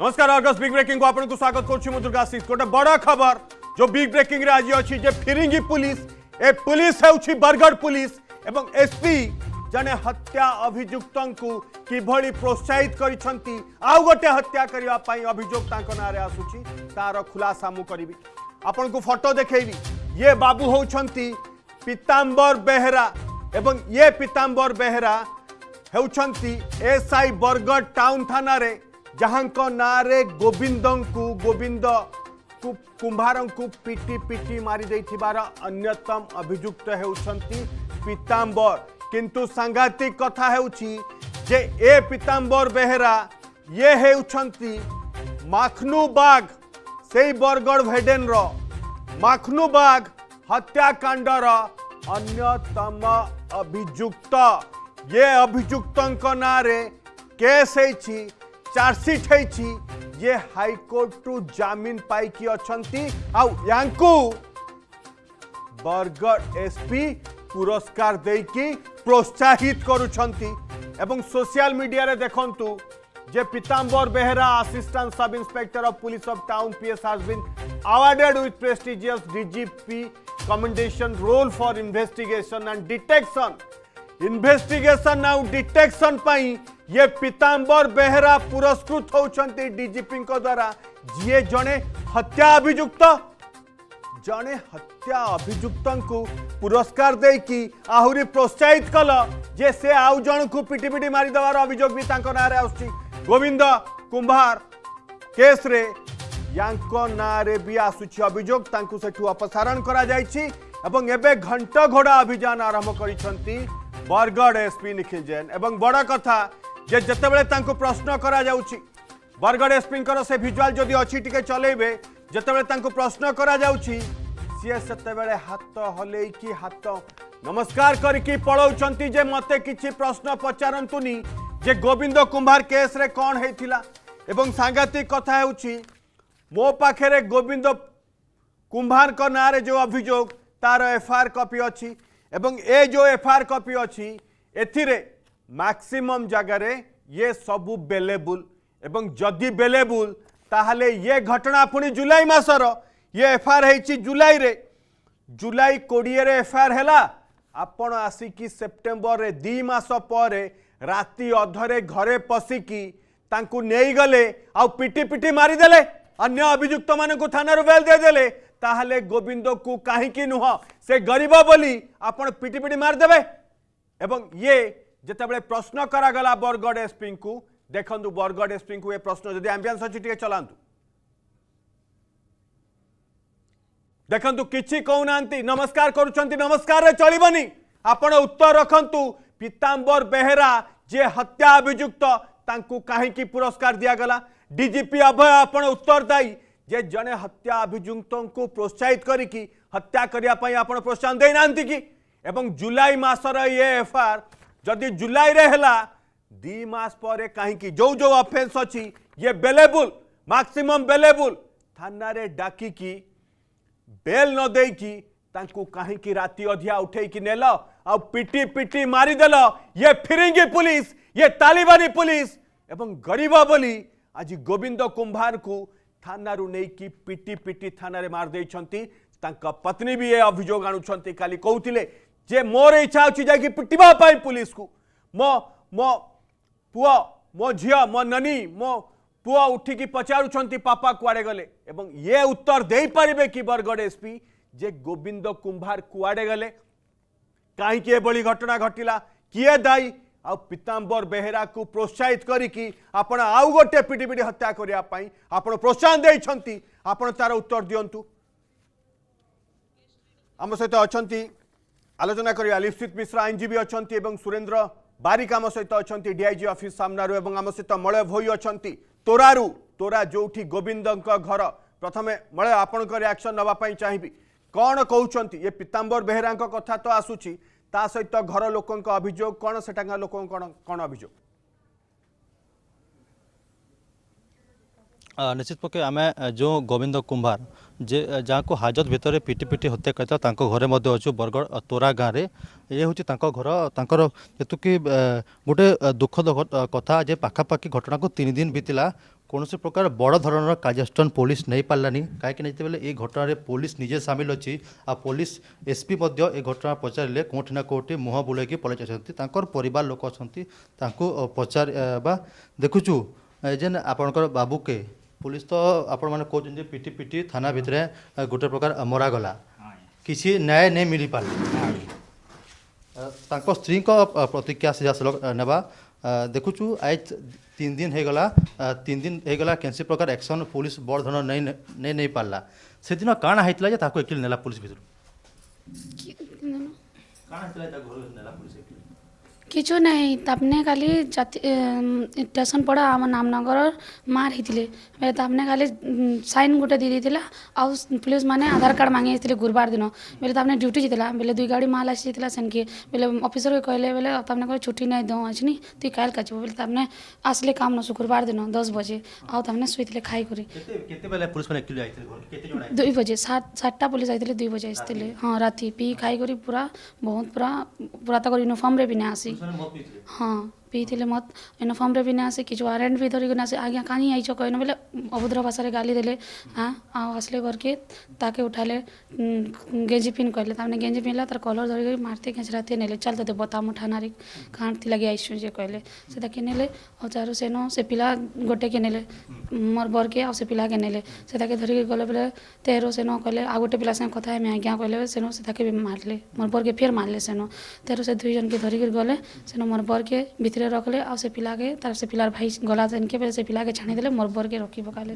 नमस्कार Argus big breaking को आपको स्वागत करशीष गोटे बड़ खबर जो बिग ब्रेकिंग आज अच्छी जे पुलिस ए पुलिस हूँ बरगढ़ पुलिस एवं एसपी जने हत्या अभिजुक्त को किभली प्रोत्साहित करोटे हत्या करने अभोग आसू तार खुलासा मुझी आपण को फटो देखी ये बाबू हूँ पीतांबर बेहरा एवं ये पीतांबर बेहरा हो एस आई बरगढ़ टाउन थाना रे जहाँ नारे गोविंद को गोविंद कु, कुंभार को पिटी पिटी मारी अन्यतम अभुक्त होतांबर किंतु सांघातिक कथा हो पीतांबर बेहरा ये होती माखनु बाघ से बरगढ़ भेडेनर माखनु बाघ हत्याकांडर अन्यतम अभिजुक्त ये अभिजुक्त नाँ केस चार्जसीट ये हाइकोर्ट टू जामिन पाई अच्छा बरगढ़ एसपी पुरस्कार प्रोत्साहित करुंच एवं सोशल मीडिया देखु जे Pitambar Behera assistant sub inspector of police of town PS has been awarded with prestigious DGP commendation role for investigation and detection investigation आउ डिटेक्शन ये पीताम्बर बेहरा पुरस्कृत होती डीजीपी द्वारा जी जड़े हत्या अभियुक्त जड़े हत्या अभिजुक्त को पुरस्कार कि आहरी प्रोत्साहित कल जे से आउ जन को पिटी पिटी मारिदेवार अभोग भी ना कुंभार केस रे या भी आसूची अभियोग अपसारण कर घंट घोड़ा अभियान आरंभ कर বরগড় এসপি নিখিল জেন এবং বড় কথা যে যেতবে তাঁকু প্রশ্ন করা যাচ্ছি বরগড় এসপিঙ্কর সে ভিজুয়াল যদি অনেকে চলাইবে যেতবে তাঁকু প্রশ্ন করা যাচ্ছি সি সেতবে হাত হলাইকি হাত নমস্কার করিকি পড়াউছেন যে মতো কিছু প্রশ্ন পচারতুনি যে গোবিন্দ কুম্ভার কেস্রে কণ হয়েছিল এবং সাংঘাতিক কথা হচ্ছে মো পাখে গোবিন্দ কুম্ভার নাঁরে যে অভিযোগ তার এফআইআর কপি অ एवं ए जो एफआर कॉपी अच्छी एथिरे मैक्सिमम जगार ये सब बेलेबुल एवं जदि बेलेबुल ताहले ये घटना पुणी जुलाई मसर ये एफआईआर होती जुलाई रे जुलाई कोड़े एफआईआर है आपण आसिक सेप्टेम्बर दिमास राति अधरे घरे पशिकी तांकु गले आउ पिटी पिटी मारिदेले अन्य अभियुक्त मानक थाना बेल देदेले ताल गोविंद को कहीं नुह से गरीब बोली आप पिटिपिटी मारदे एवं ये जितेबाला प्रश्न करागला बरगढ़ एसपी को देखु बरगढ़ एसपी को ये प्रश्न जब आंबुलांस अच्छी चलातु देखु किसी कहना नमस्कार करमस्कार चलोनी आप उत्तर रखु पीतांबर बेहरा जे हत्या अभिजुक्त कहीं पुरस्कार दिगला डीजीपी अभय आप उत्तर दायी जे जड़े हत्या अभिजुक्त को प्रोत्साहित करी हत्या करने प्रोत्साहन देना कि जुलाई मसर ये एफआईआर जदि जुलाई रे मास दिमास पर कहीं जो जो अफेन्स अच्छी ये बेलेबुल मैक्सिमम बेलेबुल थाना डाक बेल न देकू कहीं राति अधिया उठेकि नेल आिटी पिटी मारिदेल ये फिरंगी पुलिस ये तालिबानी पुलिस एवं गरीब बोली आज गोविंद कुंभार को थाना नहीं पिटी पिटी थाना रे मार देखते पत्नी भी ये अभोग आणुंट कहते जे मोर इच्छा अच्छी जा पिटापी पुलिस को मो मो पु मो झी मो ननी मो पु उठिक पचारुंपा कड़े गले ये उत्तर दे पारे कि बरगढ़ एसपी जे गोविंद कुंभार कड़े गले कहीं घटना घटला किए दायी ଆଉ ପୀତାମ୍ବର ବେହେରାକୁ ପ୍ରୋତ୍ସାହିତ କରିକି ଆପଣ ଆଉ ଗୋଟେ ପିଡ଼ିପିଡ଼ି ହତ୍ୟା କରିବା ପାଇଁ ଆପଣ ପ୍ରୋତ୍ସାହନ ଦେଇଛନ୍ତି ଆପଣ ତାର ଉତ୍ତର ଦିଅନ୍ତୁ ଆମ ସହିତ ଅଛନ୍ତି ଆଲୋଚନା କରିବା ଲିପ୍ସିତ ମିଶ୍ର ଆଇନଜୀବୀ ଅଛନ୍ତି ଏବଂ ସୁରେନ୍ଦ୍ର ବାରିକ ଆମ ସହିତ ଅଛନ୍ତି ଡିଆଇଜି ଅଫିସ ସାମ୍ନାରୁ ଏବଂ ଆମ ସହିତ ମଳୟ ଭୋଇ ଅଛନ୍ତି ତୋରାରୁ ତୋରା ଯେଉଁଠି ଗୋବିନ୍ଦଙ୍କ ଘର ପ୍ରଥମେ ମଳୟ ଆପଣଙ୍କ ରିଆକ୍ସନ୍ ନେବା ପାଇଁ ଚାହିଁବି କ'ଣ କହୁଛନ୍ତି ଏ ପୀତାମ୍ବର ବେହେରାଙ୍କ କଥା ତ ଆସୁଛି ତା ସହିତ ଘର ଲୋକଙ୍କ ଅଭିଯୋଗ କ'ଣ ସେଠାକାର ଲୋକଙ୍କ କ'ଣ କ'ଣ ଅଭିଯୋଗ निश्चित पक्ष आम जो गोविंद कुंभार ଯେ ଯାହାକୁ ହାଜତ ଭିତରେ ପିଟି ପିଟି ହତ୍ୟା କରିଥିଲା ତାଙ୍କ ଘରେ ମଧ୍ୟ ଅଛୁ ବରଗଡ଼ ତୋରା ଗାଁରେ ଏ ହେଉଛି ତାଙ୍କ ଘର ତାଙ୍କର ଯେତୁକି ଗୋଟେ ଦୁଃଖଦ କଥା ଯେ ପାଖାପାଖି ଘଟଣାକୁ ତିନି ଦିନ ବିତିଲା କୌଣସି ପ୍ରକାର ବଡ଼ ଧରଣର କାର୍ଯ୍ୟାନୁଷ୍ଠାନ ପୋଲିସ ନେଇପାରିଲାନି କାହିଁକି ନା ଯେତେବେଳେ ଏ ଘଟଣାରେ ପୋଲିସ ନିଜେ ସାମିଲ ଅଛି ଆଉ ପୋଲିସ ଏସ୍ପି ମଧ୍ୟ ଏ ଘଟଣା ପଚାରିଲେ କେଉଁଠି ନା କେଉଁଠି ମୁହଁ ବୁଲେଇକି ପଳେଇ ଯାଇଛନ୍ତି ତାଙ୍କର ପରିବାର ଲୋକ ଅଛନ୍ତି ତାଙ୍କୁ ପଚାର ବା ଦେଖୁଛୁ ଯେନ୍ ଆପଣଙ୍କର ବାବୁକେ পুলিশ তো আপনার কৌন যে পিটি পিটি থানা ভিতরে গোটে প্রকার মরাগলা কিছু ন্যায় নেই মিলিপারে তাঁর স্ত্রী প্রতিক্রিয়া সিধাসল নেওয়া দেখুছু আজ তিন দিন হয়েগলা তিন দিন হয়েগলা কেনসি প্রকার একশন পুলিশ বড় ধরনের নেই নেই নেই পারলা সেদিন কাণা হয়েছিল যে তাকে একচুয়ালি নেলা পুলিশ ভিতর কাণা হয়েছিল ঘর নেলা পুলিশ কিছু ନାହିଁ ତାପ୍ନେ କାଲି ଜାତି ଷ୍ଟେସନ୍ ପଡ଼ା ଆମ ରାମନଗର ମାଆର୍ ହେଇଥିଲେ ବେଲେ ତାପ୍ନେ କାଲି ସାଇନ୍ ଗୁଟେ ଦେଇଦେଇଥିଲା ଆଉ ପୁଲିସ୍ମାନେ ଆଧାର କାର୍ଡ଼ ମାଗି ଯାଇଥିଲେ ଗୁରୁବାର ଦିନ ବେଲେ ତାପ୍ନେ ଡ୍ୟୁଟି ଯାଇଥିଲା ବେଲେ ଦୁଇ ଗାଡ଼ି ମାଲ୍ ଆସିଯାଇଥିଲା ସେନ୍କେ ବେଲେ ଅଫିସର୍କେ କହିଲେ ବେଲେ ତାପ୍ନେ କହିଲେ ଛୁଟି ନାଇଁ ଦଉଁ ଅଛିନି ତୁଇ କାଲ୍ କାଚିବୁ ବେଲେ ତାପ୍ନେ ଆସିଲେ କାମ୍ ନ ଶୁକ୍ରବାର ଦିନ ଦଶ ବଜେ ଆଉ ତାପ୍ନେ ଶୋଇଥିଲେ ଖାଇକରି ଦୁଇ ବଜେ ସାତଟା ପୋଲିସ୍ ଆସିଥିଲେ ଦୁଇ ବଜେ ଆସିଥିଲେ ହଁ ରାତି ପିଇ ଖାଇକରି ପୁରା ବହୁତ ପୁରା ପୁରା ତାଙ୍କର ୟୁନିଫର୍ମରେ ବି ନାଇଁ ଆସି हाँ ପିଇଥିଲେ ମତ ଏନ ଫର୍ମରେ ବି ନାଁ ଆସେ କି ଯେଉଁ ଆରେଣ୍ଟ ବି ଧରିକି ଆସେ ଆଜ୍ଞା କାହିଁ ଆଇଛ କହିନ ବୋଲେ ଅଭଦ୍ର ଭାଷାରେ ଗାଲି ଦେଲେ ହଁ ଆଉ ଆସିଲେ ଘରକେ ତାକେ ଉଠାଇଲେ ଗେଞ୍ଜି ପିନ୍ କହିଲେ ତାମାନେ ଗେଞ୍ଜି ପିନ୍ଧିଲା ତାର କଲର୍ ଧରିକି ମାରିତେ ଖେଞ୍ଚରାତି ନେଲେ ଚାଲ ତୋତେ ବତାମ ଠାନାରେ କାଣତି ଲାଗି ଆଇଛୁ ଯେ କହିଲେ ସେ ତାକେ ନେଲେ ଆଉ ଚାରୁ ସେନ ସେ ପିଲା ଗୋଟେକେ ନେଲେ ମୋର ବରକେ ଆଉ ସେ ପିଲାକେ ନେଲେ ସେ ତାକେ ଧରିକି ଗଲେ ବୋଲେ ତେର ସେନ କହିଲେ ଆଉ ଗୋଟେ ପିଲା ସାଙ୍ଗେ କଥା ହେମି ଆଜ୍ଞା କହିଲେ ସେନ ସେ ତାକେ ବି ମାରିଲେ ମୋର ବରକେ ଫେର୍ ମାରିଲେ ସେନ ତେର ସେ ଦୁଇ ଜଣକେ ଧରିକି ଗଲେ ସେନ ମୋର ବରକେ ଭିତରେ ସେଥିରେ ରଖିଲେ ଆଉ ସେ ପିଲାକେ ତାର ସେ ପିଲାର ଭାଇ ଗଲା ସେନ୍କେ ବେଲେ ସେ ପିଲାକେ ଛାଣିଦେଲେ ମୋର୍ ବରକେ ରଖି ପକାଲେ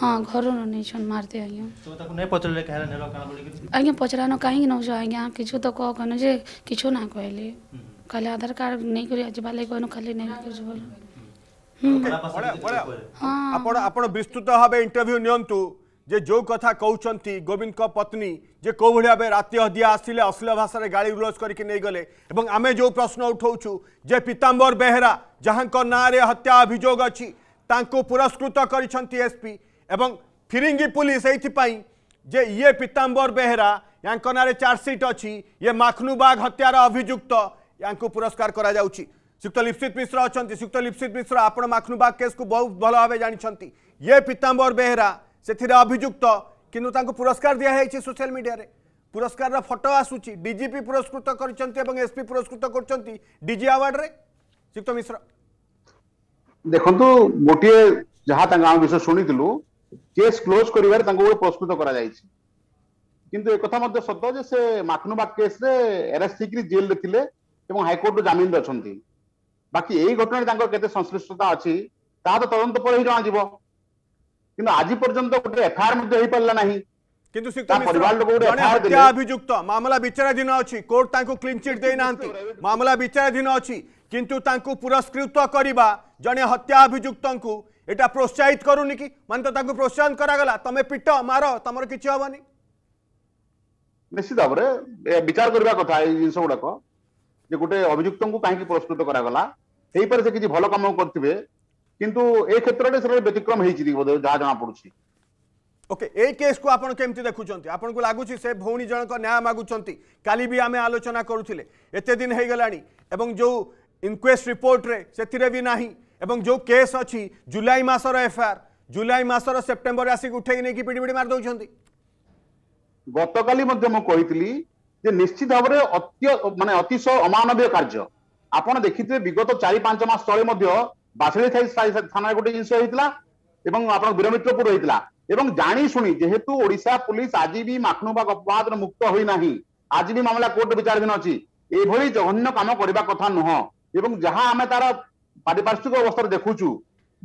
ହଁ ଘରୁ ନ ନେଇଛନ୍ ମାରିତେ ଆଜ୍ଞା ଆଜ୍ଞା ପଚରାନ କାହିଁକି ନେଉଛ ଆଜ୍ଞା କିଛୁ ତ କହ କନୁ ଯେ କିଛୁ ନା କହିଲେ ଖାଲି ଆଧାର କାର୍ଡ ନେଇକରି ଯିବାର ଲାଗି କହିନୁ ଖାଲି ନେଇକରି ଯିବ ହଁ ଆପଣ ଆପଣ ବିସ୍ତୃତ ଭାବେ ଇଣ୍ଟରଭ୍ୟୁ ନିଅନ୍ତୁ जे जो कथा कौन गोविंद का पत्नी जे कौ भाव राति हदिया आसिले अश्लील भाषा गाड़ी गुलज करके आम जो प्रश्न उठाऊ जे पीताम्बर बेहरा जहाँ ना हत्या अभोग अच्छी पुरस्कृत कर एसपी एवं फिरिंगी पुलिस यही जे ये पीताम्बर बेहरा या चार्जसीट अच्छी ये माखनुबाग हत्यार अभिजुक्त या पुरस्कार कर सुक्त लिप्सित मिश्र अच्छा सुक्त लिप्सित मिश्र आप माखनुबाग केस को बहुत भल भाव जानते ये पीताम्बर बेहरा ସେଥିରେ ଅଭିଯୁକ୍ତ କିନ୍ତୁ ତାଙ୍କୁ ପୁରସ୍କାର ଦିଆହେଇଛି ସୋସିଆଲ ମିଡ଼ିଆରେ ପୁରସ୍କାରର ଫଟୋ ଆସୁଛି ଡିଜିପି ପୁରସ୍କୃତ କରିଛନ୍ତି ଏବଂ ଏସ୍ପି ପୁରସ୍କୃତ କରୁଛନ୍ତି ଡିଜି ଆୱାର୍ଡରେ ଯୁକ୍ତ ମିଶ୍ର ଦେଖନ୍ତୁ ଗୋଟିଏ ଯାହା ତାଙ୍କ ଆମେ ବିଷୟ ଶୁଣିଥିଲୁ କେସ୍ କ୍ଲୋଜ କରିବାରେ ତାଙ୍କୁ ଗୋଟେ ପୁରସ୍କୃତ କରାଯାଇଛି କିନ୍ତୁ ଏକଥା ମଧ୍ୟ ସତ ଯେ ସେ ମାଖନୁବାଗ କେସ୍ରେ ଆରେଷ୍ଟ ହେଇକିରି ଜେଲରେ ଥିଲେ ଏବଂ ହାଇକୋର୍ଟରୁ ଜାମିନରେ ଅଛନ୍ତି ବାକି ଏଇ ଘଟଣାରେ ତାଙ୍କର କେତେ ସଂଶ୍ଳିଷ୍ଟତା ଅଛି ତାହା ତ ତଦନ୍ତ ପରେ ହିଁ ଜଣାଯିବ কিন্তু আজি পর্যন্ত গোটে এফআইআর মধ্যে হয়ে পারলা নাহি কিন্তু পরিবার লোক গোটে এফআইআর দিলে অভিযুক্ত মামলা বিচারাধীন অছি কোর্ট তাঙ্কু ক্লিন চিট দেই নাহান্তি মামলা বিচারাধীন অছি কিন্তু তাঙ্কু পুরস্কৃত করিবা জনে হত্যা অভিযুক্তঙ্কু এটা প্রোৎসাহিত করুনি কি মানে তো তাঙ্কু প্রোৎসাহন করা গলা তুমি পিট মার তোমার কিছু হবনি নিশ্চিত ভাবে বিচার করিবা কথা এই জিনিস গুড়াক যে গোটে অভিযুক্তঙ্কু কাহিকি পুরস্কৃত করা গলা ହେଇପାରେ ସେ କିଛି ଭଲ କାମ କରିଥିବେ କିନ୍ତୁ ଏ କ୍ଷେତ୍ରରେ ସେଟା ବ୍ୟତିକ୍ରମ ହେଇଛି ବୋଧେ ଯାହା ଜଣାପଡ଼ୁଛି ଓକେ ଏ କେସ୍କୁ ଆପଣ କେମିତି ଦେଖୁଛନ୍ତି ଆପଣଙ୍କୁ ଲାଗୁଛି ସେ ଭଉଣୀ ଜଣଙ୍କ ନ୍ୟାୟ ମାଗୁଛନ୍ତି କାଲି ବି ଆମେ ଆଲୋଚନା କରୁଥିଲେ ଏତେ ଦିନ ହେଇଗଲାଣି ଏବଂ ଯେଉଁ ଇନକ୍ୱେଷ୍ଟ ରିପୋର୍ଟରେ ସେଥିରେ ବି ନାହିଁ ଏବଂ ଯେଉଁ କେସ୍ ଅଛି ଜୁଲାଇ ମାସର ଏଫଆଇଆର୍ ଜୁଲାଇ ମାସର ସେପ୍ଟେମ୍ବରରେ ଆସିକି ଉଠେଇକି ନେଇକି ପିଡ଼ି ପିଡ଼ି ମାରି ଦେଉଛନ୍ତି ଗତକାଲି ମଧ୍ୟ ମୁଁ କହିଥିଲି ଯେ ନିଶ୍ଚିତ ଭାବରେ ଅତ୍ୟ ମାନେ ଅତିଶୟ ଅମାନବୀୟ କାର୍ଯ୍ୟ ଆପଣ ଦେଖିଥିବେ ବିଗତ ଚାରି ପାଞ୍ଚ ମାସ ତଳେ ମଧ୍ୟ ବାସିଳି ଥାନାରେ ଗୋଟେ ଜିନିଷ ହେଇଥିଲା ଏବଂ ଆପଣ ବୀରମିତ୍ରପୁର ହେଇଥିଲା ଏବଂ ଜାଣି ଶୁଣି ଯେହେତୁ ଓଡ଼ିଶା ପୁଲିସ ଆଜି ବି ମାଖନୁବା ଅପବାଦର ମୁକ୍ତ ହୋଇନାହିଁ ଆଜି ବି ମାମଲା କୋର୍ଟ ବିଚାରାଧୀନ ଅଛି ଏଭଳି ଜଘନ୍ୟ କାମ କରିବା କଥା ନୁହଁ ଏବଂ ଯାହା ଆମେ ତାର ପାରିପାର୍ଶ୍ୱିକ ଅବସ୍ଥାରେ ଦେଖୁଛୁ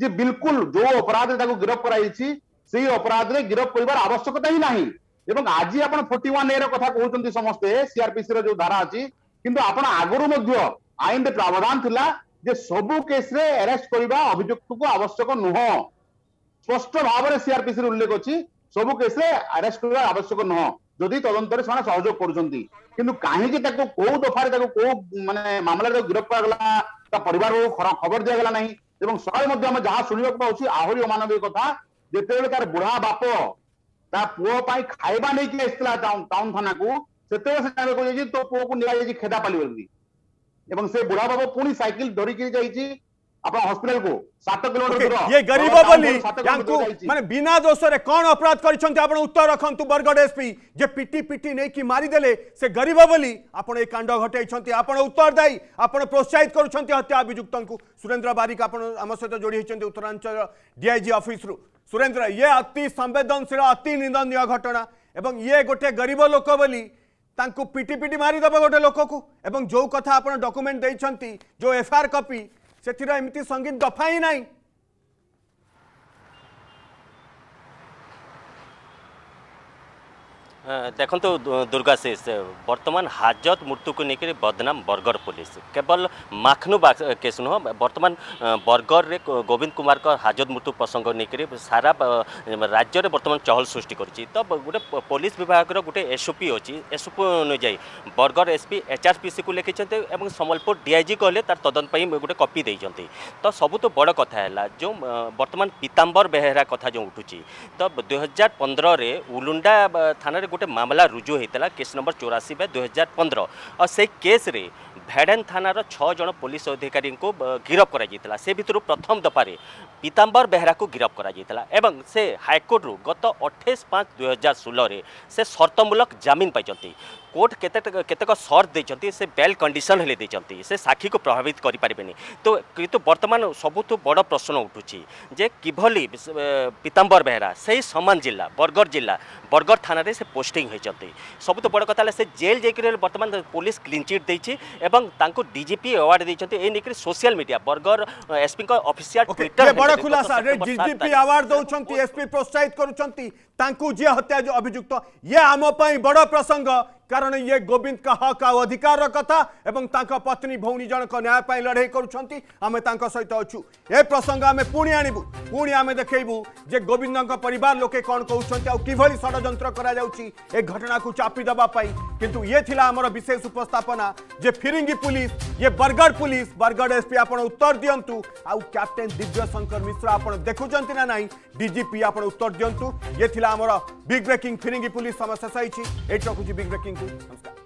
ଯେ ବିଲକୁଲ ଯୋଉ ଅପରାଧରେ ତାକୁ ଗିରଫ କରାଯାଇଛି ସେଇ ଅପରାଧରେ ଗିରଫ କରିବାର ଆବଶ୍ୟକତା ହିଁ ନାହିଁ ଏବଂ ଆଜି ଆପଣ ଫୋର୍ଟି ୱାନ୍ ଏ ର କଥା କହୁଛନ୍ତି ସମସ୍ତେ ସିଆରପିସି ର ଯୋଉ ଧାରା ଅଛି କିନ୍ତୁ ଆପଣ ଆଗରୁ ମଧ୍ୟ ଆଇନରେ ପ୍ରାବଧାନ ଥିଲା যে সবু কেসে এরেস্ট করা অভিযুক্তকে আবশ্যক নুহ স্পষ্ট ভাবে সিআরপিসি উল্লেখ অছি সবু কেসে এরেস্ট করা আবশ্যক নুহ যদি তদন্তরে সে সহযোগ করছেন কিন্তু কাহিকি তাকে কেউ দফার তাকে কেউ মানে মামলার গিরফ করা তা পরিবার খবর দিয়েগলা না এবং সকালে আমি যা শুণবাক পাচ্ছি আহরি অমানবিক কথা যেতবে তার বুড়া বাপ তা পুয় খাইবা নিয়ে আসছিল টাউন থানা কু সেতবে সে জাঁয়া কু তো পুয়া নিয়ে খেদা পালি বলি এবং সে বুড়া বাবা পুণি সাইকেল ধরি গই যাইছি আপা হসপিটাল কো 7 কিমি এই গরিবাবলী যঙ্কু মানে বিনা দোষরে কোন অপরাধ করিছন্তি আপন উত্তর রাখন্তু বర్గড এসপি জে পিটি পিটি নেকি মারি দেলে সে গরিবাবলী আপন এক कांड ঘটেছন্তি আপন উত্তর দাই আপন প্রসায়িত করছন্তি হত্যা অভিযুক্তনক সুरेन्द्र 바রিক আপন আমসহত জড়ি হছন্তি উত্তরাঞ্চল ডিআইজি অফিস রু সুरेन्द्र ইয়ে অতি সংবেদনসিরা অতি নিন্দনীয় ঘটনা এবং ইয়ে গোটে গরিব লোকাবলী ତାଙ୍କୁ ପିଟି ପିଟି ମାରିଦେବ ଗୋଟେ ଲୋକକୁ ଏବଂ ଯେଉଁ କଥା ଆପଣ ଡକୁମେଣ୍ଟ ଦେଇଛନ୍ତି ଯେଉଁ ଏଫଆଇଆର୍ କପି ସେଥିର ଏମିତି ସଙ୍ଗୀନ ଦଫା ହିଁ ନାହିଁ ଦେଖନ୍ତୁ ଦୁର୍ଗା ଶେଷ ବର୍ତ୍ତମାନ ହାଜତ ମୃତ୍ୟୁକୁ ନେଇକରି ବଦନାମ ବରଗଡ଼ ପୁଲିସ କେବଳ ମାଖନୁ କେସ୍ ନୁହଁ ବର୍ତ୍ତମାନ ବରଗଡ଼ରେ ଗୋବିନ୍ଦ କୁମାରଙ୍କ ହାଜତ ମୃତ୍ୟୁ ପ୍ରସଙ୍ଗ ନେଇକରି ସାରା ରାଜ୍ୟରେ ବର୍ତ୍ତମାନ ଚହଲ ସୃଷ୍ଟି କରିଛି ତ ଗୋଟେ ପୋଲିସ ବିଭାଗର ଗୋଟେ ଏସ୍ଓପି ଅଛି ଏସ୍ଓପି ଅନୁଯାୟୀ ବରଗଡ଼ ଏସ୍ପି ଏଚ୍ଆର୍ପିସିକୁ ଲେଖିଛନ୍ତି ଏବଂ ସମ୍ବଲପୁର ଡିଆଇଜି କହିଲେ ତାର ତଦନ୍ତ ପାଇଁ ଗୋଟେ କପି ଦେଇଛନ୍ତି ତ ସବୁଠୁ ବଡ଼ କଥା ହେଲା ଯେଉଁ ବର୍ତ୍ତମାନ ପିତାମ୍ବର ବେହେରା କଥା ଯେଉଁ ଉଠୁଛି ତ ଦୁଇହଜାର ପନ୍ଦରରେ ଉଲୁଣ୍ଡା ଥାନାରେ गोटे मामला रुजु ହୋଇଥିଲା କେସ୍ ନମ୍ବର ଚଉରାଶୀ ବା ଦୁଇହଜାର ପନ୍ଦର ଆଉ ସେଇ କେସ୍ରେ ଭେଡେନ୍ ଥାନାର ଛଅ ଜଣ ପୋଲିସ ଅଧିକାରୀଙ୍କୁ ଗିରଫ କରାଯାଇଥିଲା ସେ ଭିତରୁ ପ୍ରଥମ ଦଫାରେ ପିତାମ୍ବର ବେହେରାକୁ ଗିରଫ କରାଯାଇଥିଲା ଏବଂ ସେ ହାଇକୋର୍ଟରୁ ଗତ ଅଠେଇଶ ପାଞ୍ଚ ଦୁଇହଜାର ଷୋହଳରେ ସେ ସର୍ତ୍ତମୂଳକ ଜାମିନ ପାଇଛନ୍ତି कोर्ट केतक सर्त दे से बेल कंडीशन हेले से साक्षी को प्रभावित करें तो कितु बर्तमान सबुठ बड़ प्रश्न उठू जे किभली पीताम्बर बेहरा से सामान जिला बरगर जिला बरगर थाना से पोस्टिंग होती सबुत तो बड़ कथा से जेल जाकर बर्तमान पुलिस क्लीन चिट देखिए डीजीपी अवार्ड देखते social media Bargarh SP official प्रोत्साहित कर हत्या अभिजुक्त ये आम बड़ प्रसंग कारण ये गोविंद का हक आ अधिकार कथा एवं पत्नी भौणी जनक न्याय लड़े करें सहित अच्छु ए प्रसंग आम पुणी आणबू पुणी आम देखू जे गोविंद पर लोके कौन कहते किभली षड़ कर घटना को चापी देवाई किंतु ये आम विशेष उपस्थापना जे फिरंगी पुलिस ये बरगढ़ पुलिस बरगढ़ एसपी आप उत्तर दिंतु आउ कैप्टेन दिव्य शंकर मिश्र आप देखुंत ना ना डीजीपी आप उत्तर दिंतु ये आम बिग ब्रेकिंग फिरंगी पुलिस समय शेष होती ये रखुच्छी बिग ब्रेकिंग നമസ്കാരം